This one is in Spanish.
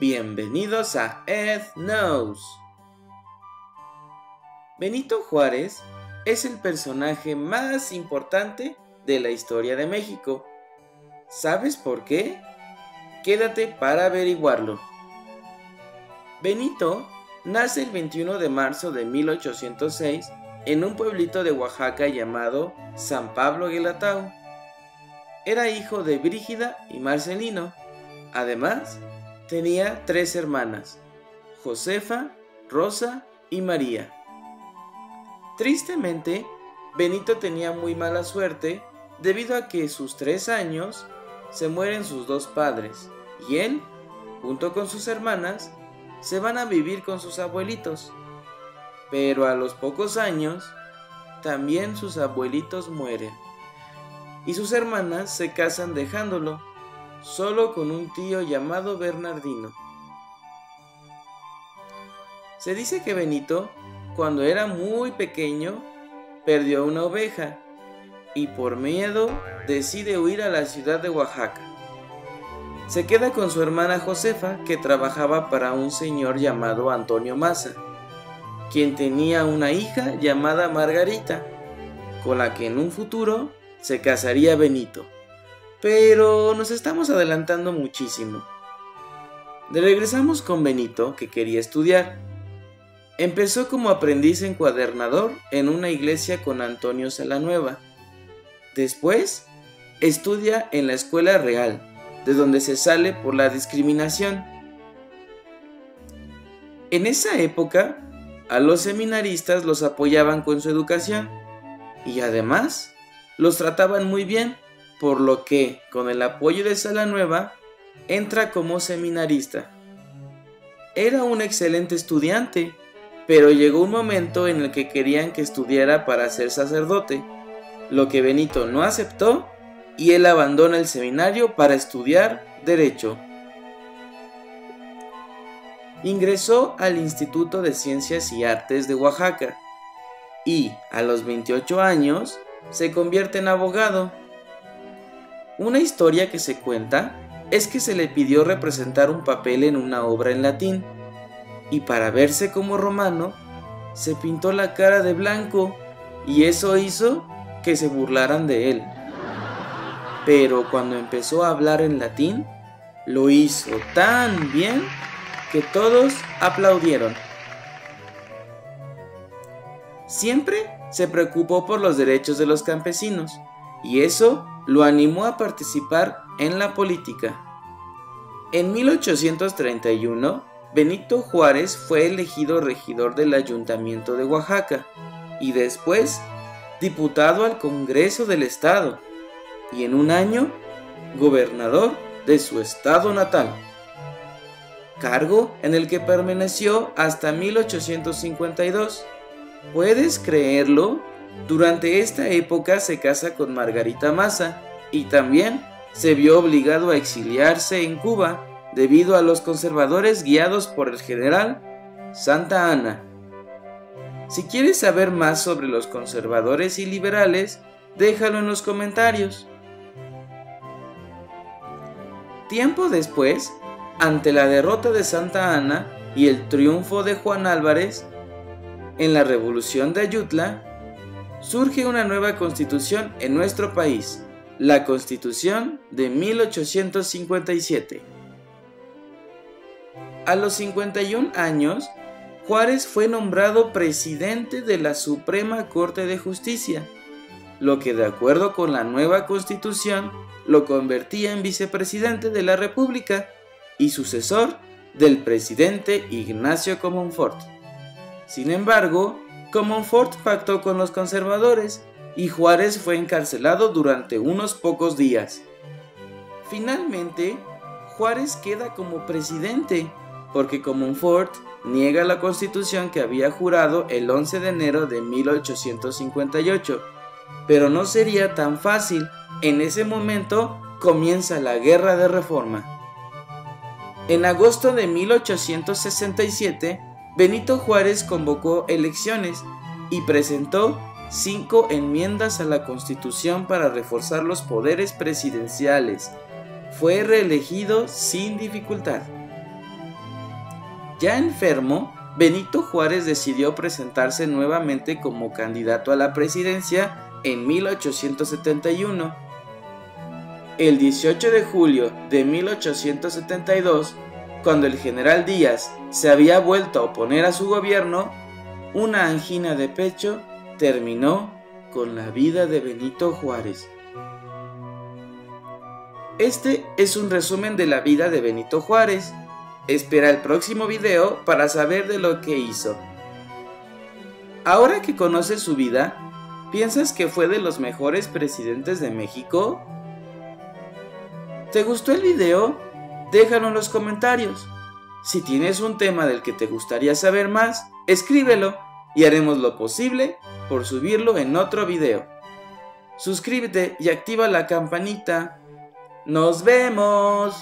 Bienvenidos a Ed Knows. Benito Juárez es el personaje más importante de la historia de México. ¿Sabes por qué? Quédate para averiguarlo. Benito nace el 21 de marzo de 1806 en un pueblito de Oaxaca llamado San Pablo Guelatao. Era hijo de Brígida y Marcelino. Además, tenía tres hermanas, Josefa, Rosa y María. Tristemente, Benito tenía muy mala suerte debido a que sus tres años se mueren sus dos padres y él, junto con sus hermanas, se van a vivir con sus abuelitos. Pero a los pocos años, también sus abuelitos mueren. Y sus hermanas se casan dejándolo, solo con un tío llamado Bernardino. Se dice que Benito, cuando era muy pequeño, perdió una oveja y por miedo decide huir a la ciudad de Oaxaca. Se queda con su hermana Josefa, que trabajaba para un señor llamado Antonio Maza, quien tenía una hija llamada Margarita, con la que en un futuro se casaría Benito. Pero nos estamos adelantando muchísimo. Regresamos con Benito, que quería estudiar. Empezó como aprendiz encuadernador en una iglesia con Antonio Salanueva. Después, estudia en la Escuela Real, de donde se sale por la discriminación. En esa época, a los seminaristas los apoyaban con su educación y además los trataban muy bien, por lo que, con el apoyo de Salanueva, entra como seminarista. Era un excelente estudiante, pero llegó un momento en el que querían que estudiara para ser sacerdote, lo que Benito no aceptó y él abandona el seminario para estudiar Derecho. Ingresó al Instituto de Ciencias y Artes de Oaxaca y, a los 28 años, se convierte en abogado. Una historia que se cuenta es que se le pidió representar un papel en una obra en latín y para verse como romano se pintó la cara de blanco y eso hizo que se burlaran de él pero cuando empezó a hablar en latín, lo hizo tan bien que todos aplaudieron. Siempre se preocupó por los derechos de los campesinos y eso lo animó a participar en la política. En 1831, Benito Juárez fue elegido regidor del Ayuntamiento de Oaxaca y después diputado al Congreso del Estado y en un año gobernador de su estado natal, cargo en el que permaneció hasta 1852. ¿Puedes creerlo? Durante esta época se casa con Margarita Maza y también se vio obligado a exiliarse en Cuba debido a los conservadores guiados por el general Santa Ana. Si quieres saber más sobre los conservadores y liberales, déjalo en los comentarios. Tiempo después, ante la derrota de Santa Ana y el triunfo de Juan Álvarez, en la revolución de Ayutla, surge una nueva constitución en nuestro país, la Constitución de 1857. A los 51 años, Juárez fue nombrado presidente de la Suprema Corte de Justicia, lo que de acuerdo con la nueva constitución lo convertía en vicepresidente de la República y sucesor del presidente Ignacio Comonfort. Sin embargo, Comonfort pactó con los conservadores y Juárez fue encarcelado durante unos pocos días. Finalmente, Juárez queda como presidente porque Comonfort niega la constitución que había jurado el 11 de enero de 1858, pero no sería tan fácil en ese momento comienza la Guerra de Reforma. En agosto de 1867, Benito Juárez convocó elecciones y presentó cinco enmiendas a la Constitución para reforzar los poderes presidenciales. Fue reelegido sin dificultad. Ya enfermo, Benito Juárez decidió presentarse nuevamente como candidato a la presidencia en 1871. El 18 de julio de 1872, cuando el general Díaz se había vuelto a oponer a su gobierno, una angina de pecho terminó con la vida de Benito Juárez. Este es un resumen de la vida de Benito Juárez. Espera el próximo video para saber de lo que hizo. Ahora que conoces su vida, ¿piensas que fue de los mejores presidentes de México? ¿Te gustó el video? Déjalo en los comentarios. Si tienes un tema del que te gustaría saber más, escríbelo y haremos lo posible por subirlo en otro video. Suscríbete y activa la campanita. ¡Nos vemos!